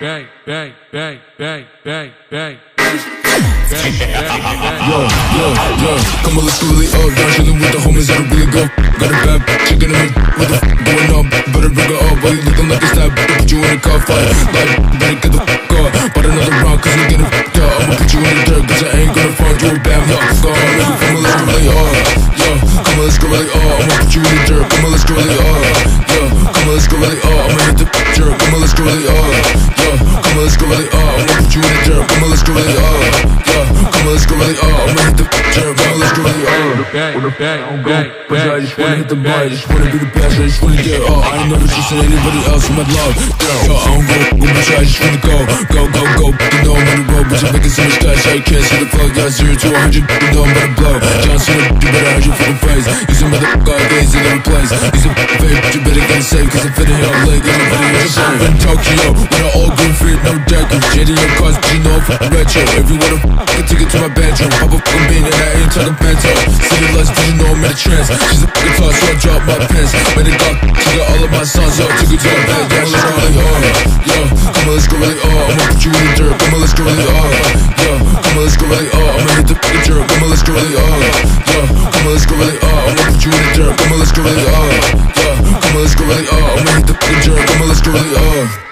bang, bang, bang, bang, bang, bang. Yo, yo, yo, come on, let's go really up. Down chillin' with the homies that'll really go. Got a bad chicken in the with the going up. Better bring her up while you looking like a stab. Put you in a car fight. Like, better get the fuck up. But another round, cause you getting fucked up. I'ma put you in the dirt, cause I ain't gonna find you a bad luck. Come on, let's go really up. Yo, come on, let's go really up. I'ma put you in the dirt, come on, let's go really up. Yo, come on, let's go really up. I'ma hit the up. I'ma put you in the dirt, come on, let's go really up. Yo, come on, let's go really up. I'ma hit the jerk, come on, let's go really up. Bang, bang, bang, But yeah, I bang, just wanna hit the bar, I just wanna be the best, I just wanna get up. I ain't never trusting anybody else in my love. Yo, I don't go, go, bitch, I just wanna go, go, go, go. You know I'm on the road, bitch, I'm making so much cash, I can't see the plug. Yeah, zero to a hundred, you know I'm about to blow. John Cena, in. He's a fake, but you better get safe, cause I'm fitting here, I'm I'm fitting here, safe. In Tokyo, with an all green fit, no deckers. Shady your cars, but you know I'm retro. Fuck, I take it to my bedroom. Pop a fucking bean, and I ain't talking bento. City lights, but you know I'm in a trance. She's a fucking toss, so I drop my pants. Made it got, she got all of my songs, yo. Took it to the bed, yeah, she's really hard. Yo, come on, let's go really hard. I'ma put you in the dirt, come on, let's go really hard. Yo, come on, let's go really hard. I'ma hit the fucking jerk, come on, let's go really hard. Yo, come on, let's go really Come on, let's go really hard. Yeah, come on, let's go really hard. I'ma hit the fucking jerk. Come on, let's go really hard.